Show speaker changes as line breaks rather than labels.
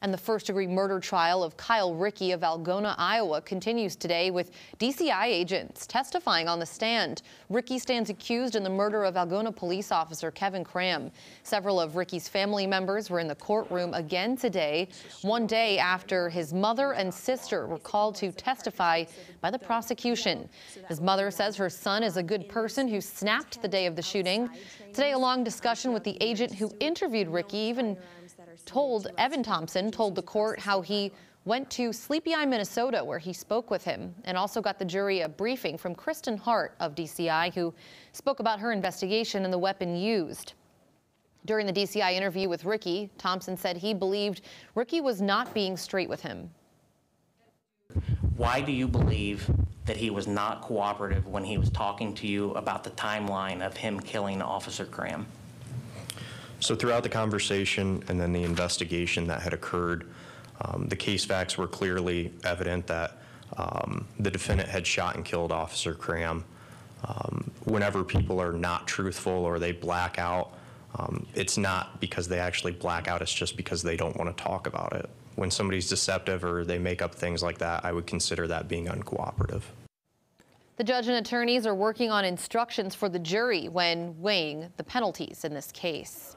And the first degree murder trial of Kyle Ricke of Algona, Iowa continues today with DCI agents testifying on the stand. Ricke stands accused in the murder of Algona police officer Kevin Cram. Several of Ricke's family members were in the courtroom again today, one day after his mother and sister were called to testify by the prosecution. His mother says her son is a good person who snapped the day of the shooting. Today, a long discussion with the agent who interviewed Ricke even told Evan Thompson told the court how he went to Sleepy Eye, Minnesota, where he spoke with him, and also got the jury a briefing from Kristen Hart of DCI, who spoke about her investigation and the weapon used. During the DCI interview with Ricke, Thompson said he believed Ricke was not being straight with him.
Why do you believe that he was not cooperative when he was talking to you about the timeline of him killing Officer Cram?
So throughout the conversation and then the investigation that had occurred, um, the case facts were clearly evident that um, the defendant had shot and killed Officer Cram. Um, whenever people are not truthful or they black out, um, it's not because they actually black out, it's just because they don't want to talk about it. When somebody's deceptive or they make up things like that, I would consider that being uncooperative.
The judge and attorneys are working on instructions for the jury when weighing the penalties in this case.